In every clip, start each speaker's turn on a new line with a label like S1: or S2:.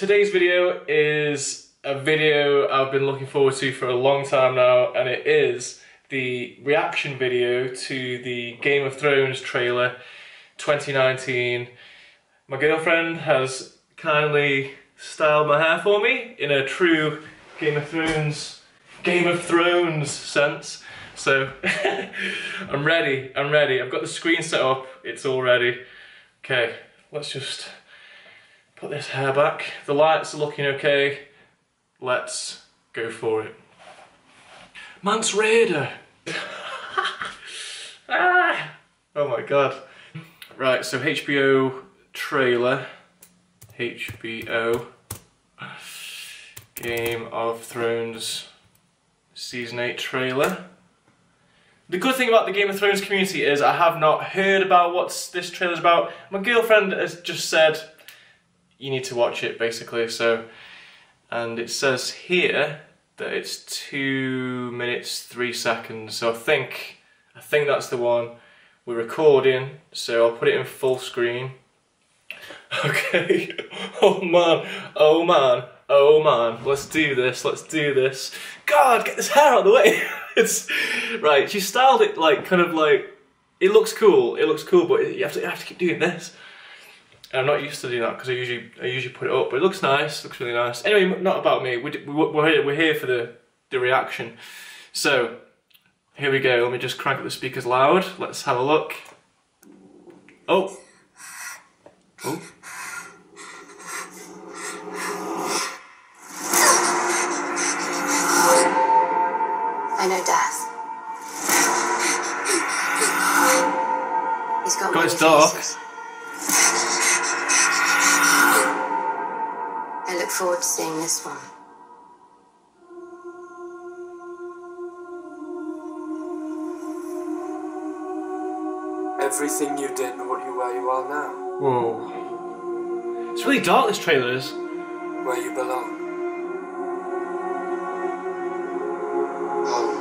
S1: today's video is a video I've been looking forward to for a long time now, and it is the reaction video to the Game of Thrones trailer 2019. My girlfriend has kindly styled my hair for me in a true Game of Thrones Game of Thrones sense. So I'm ready, I'm ready. I've got the screen set up, it's all ready. Okay, let's just put this hair back. The lights are looking okay. Let's go for it. Mance Rayder! ah! Oh my god. Right, so HBO trailer. HBO. Game of Thrones Season 8 trailer. The good thing about the Game of Thrones community is I have not heard about what this trailer's about. My girlfriend has just said, you need to watch it basically, so. And it says here that it's two minutes, three seconds, so I think, I think that's the one. We're recording, so I'll put it in full screen. Okay, oh man, oh man, oh man, let's do this, let's do this. God, get this hair out of the way. it's, right, she styled it like, kind of like, it looks cool, it looks cool, but you have to, you have to keep doing this. And I'm not used to doing that because I usually, I usually put it up, but it looks nice, looks really nice. Anyway, not about me, we, we're, here, we're here for the, the reaction. So, here we go, let me just crank up the speakers loud, let's have a look. Oh. Oh.
S2: I know death. He's got,
S1: got his dark.
S2: Look forward to seeing this one.
S3: Everything you did brought you where you are now,
S1: Whoa. It's really dark, this trailer is.
S3: where you belong. Home.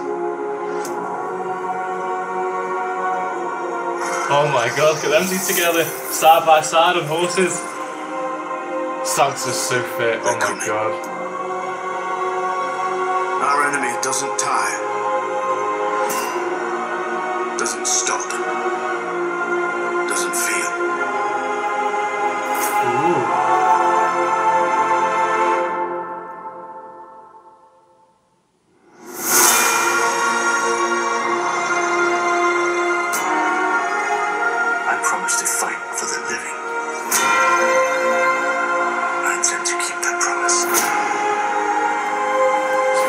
S1: Oh my god, look at them two together, side by side on horses. Sansa's so fit, oh my god.
S4: Our enemy doesn't tire, doesn't stop, doesn't feel.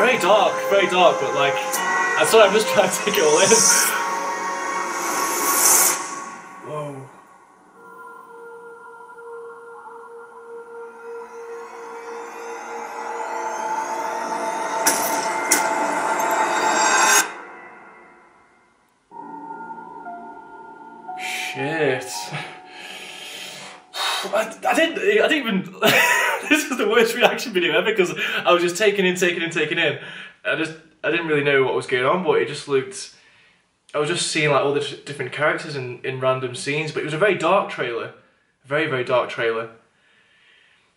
S1: Very dark, very dark, but like, I'm sorry, I'm just trying to take it all in. Whoa. Shit. I, I didn't. I didn't even. the worst reaction video ever because I was just taking in, taking in, taking in. I just. I didn't really know what was going on, but it just looked. I was just seeing like all the different characters in, in random scenes, but it was a very dark trailer, very very dark trailer.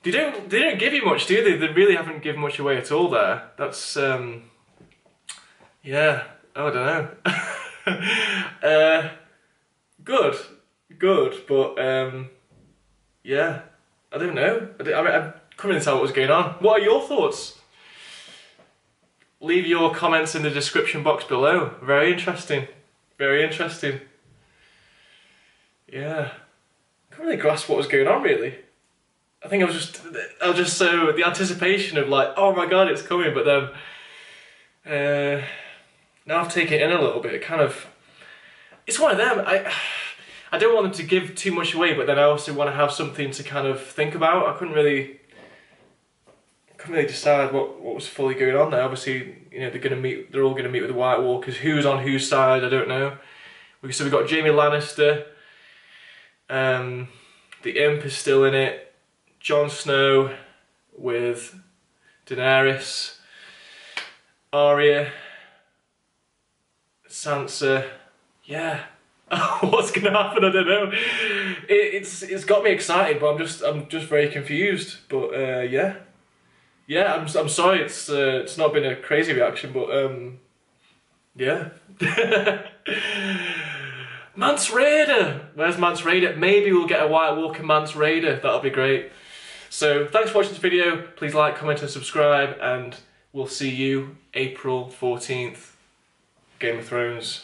S1: They don't they don't give you much, do they? They really haven't given much away at all there. That's um. Yeah, I don't know. uh, good, good, but um. Yeah, I don't know. I, I, I couldn't tell what was going on. What are your thoughts? Leave your comments in the description box below. Very interesting. Very interesting. Yeah. I couldn't really grasp what was going on really. I think I was just I was just so the anticipation of like, oh my god, it's coming, but then uh now I've taken it in a little bit, it kind of it's one of them. I I don't want them to give too much away, but then I also want to have something to kind of think about. I couldn't really really decide what, what was fully going on there. Obviously, you know, they're gonna meet they're all gonna meet with the White Walkers. Who's on whose side, I don't know. So we've got Jaime Lannister, um, the Imp is still in it, Jon Snow with Daenerys, Arya, Sansa, yeah, What's gonna happen? I don't know. It, it's it's got me excited, but I'm just I'm just very confused. But uh, yeah, yeah. I'm I'm sorry. It's uh, it's not been a crazy reaction, but um, yeah. Mance Rayder. Where's Mance Rayder? Maybe we'll get a White Walker Mance Rayder. That'll be great. So thanks for watching this video. Please like, comment, and subscribe, and we'll see you April 14th. Game of Thrones.